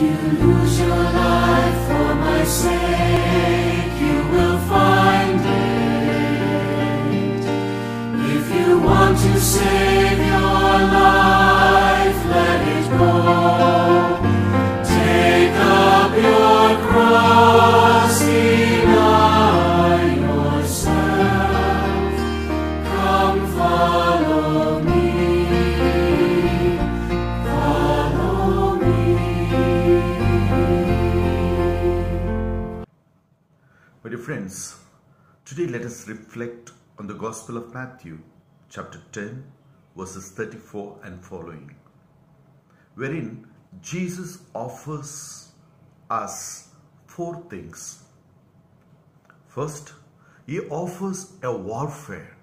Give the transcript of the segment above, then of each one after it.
you lose your life for my sake, you will find it. If you want to save dear friends, today let us reflect on the Gospel of Matthew, chapter 10, verses 34 and following, wherein Jesus offers us four things. First, he offers a warfare,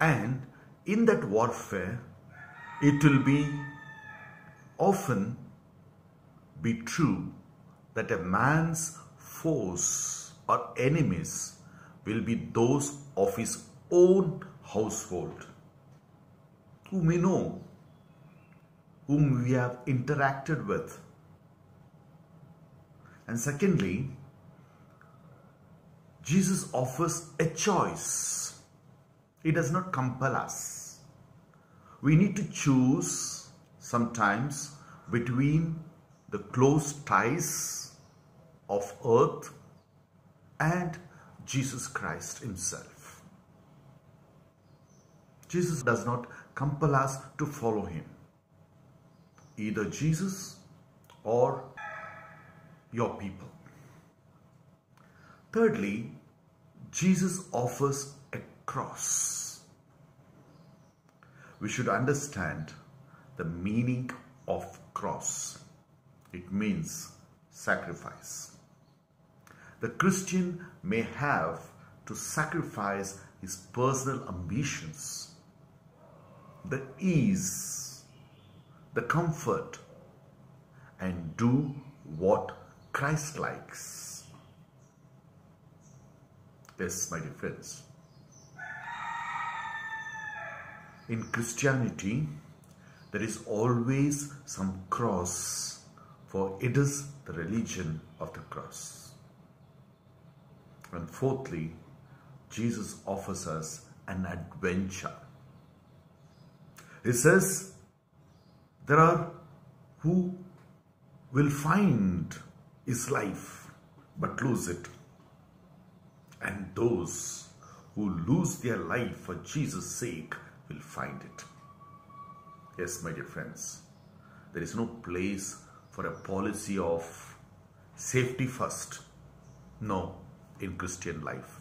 and in that warfare, it will be often be true that a man's foes or enemies will be those of his own household, whom we know, whom we have interacted with. And secondly, Jesus offers a choice. He does not compel us. We need to choose sometimes between the close ties of earth and Jesus Christ Himself. Jesus does not compel us to follow Him. Either Jesus or your people. Thirdly, Jesus offers a cross. We should understand the meaning of cross. It means sacrifice. The Christian may have to sacrifice his personal ambitions, the ease, the comfort, and do what Christ likes. Yes, my dear friends. In Christianity, there is always some cross, for it is the religion of the cross. And fourthly, Jesus offers us an adventure. He says, there are who will find his life but lose it. And those who lose their life for Jesus' sake will find it. Yes, my dear friends, there is no place for a policy of safety first. No, in Christian life.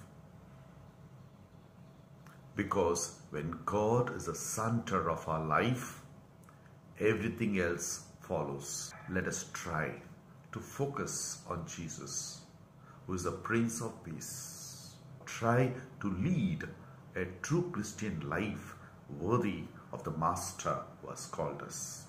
Because when God is the center of our life, everything else follows. Let us try to focus on Jesus, who is the Prince of Peace. Try to lead a true Christian life worthy of the Master who has called us.